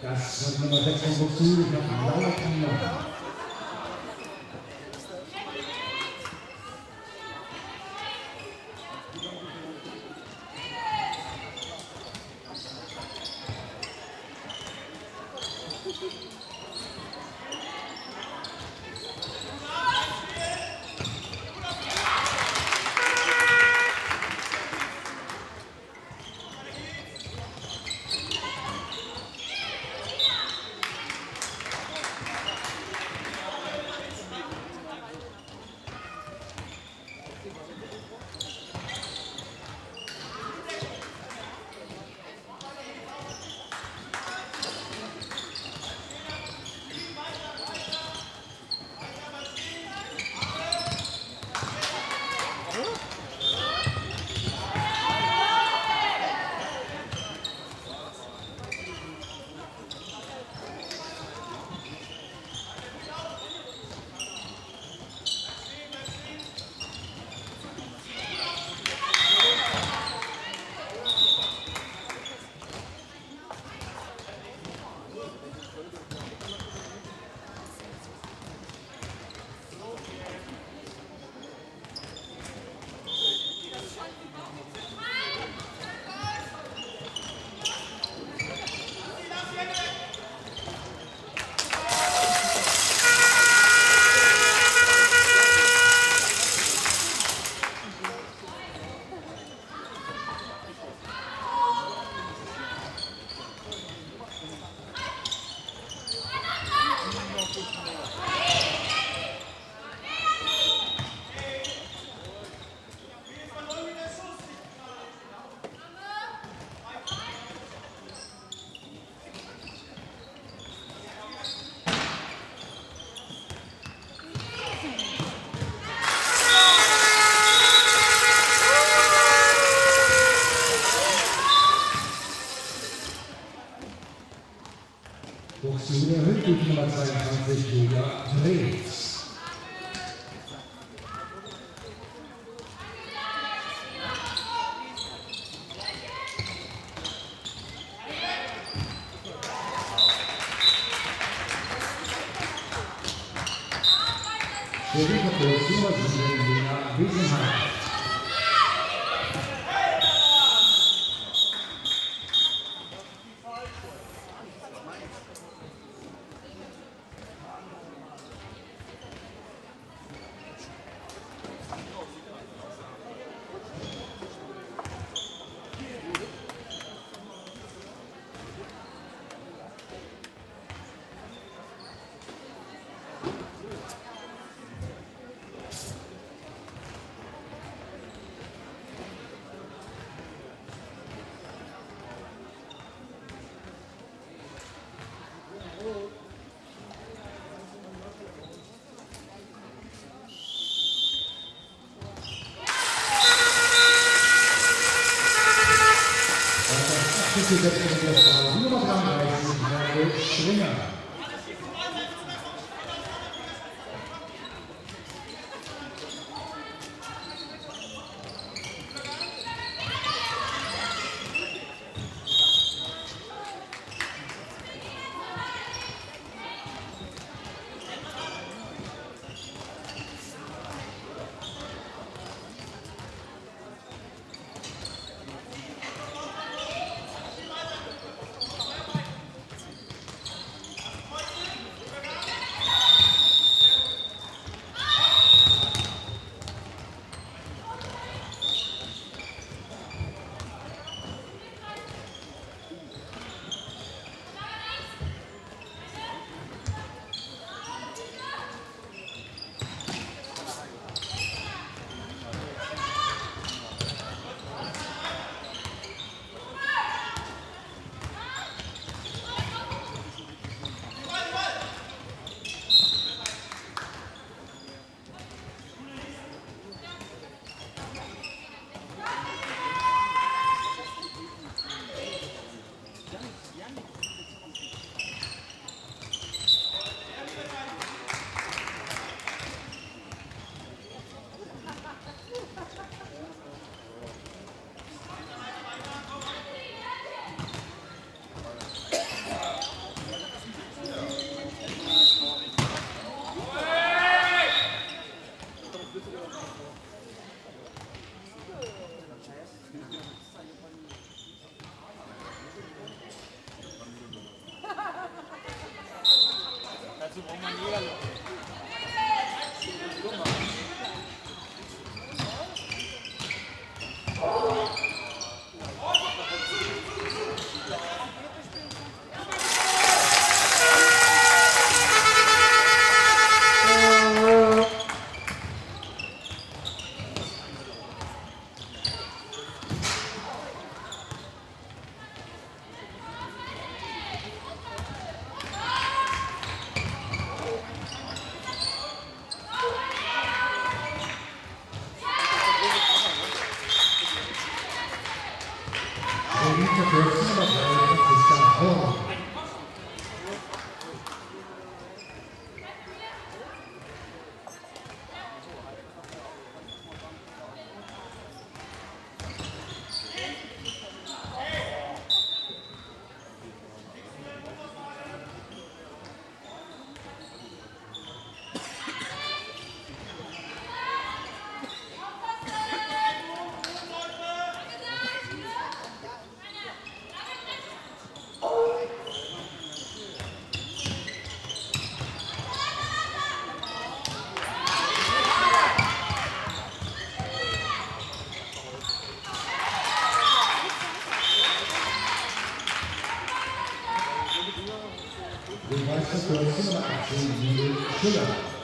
Das wird Nummer 6 von Buxu, ich habe Laura Kammer. Buxtehude Höchstgruppe Nummer 22, Julia Drees. Der Rieferkurs Nummer 7, Lena Wiesenhardt. Das ist die Nummer 33, Schringer. 来自我们的个。Sugar.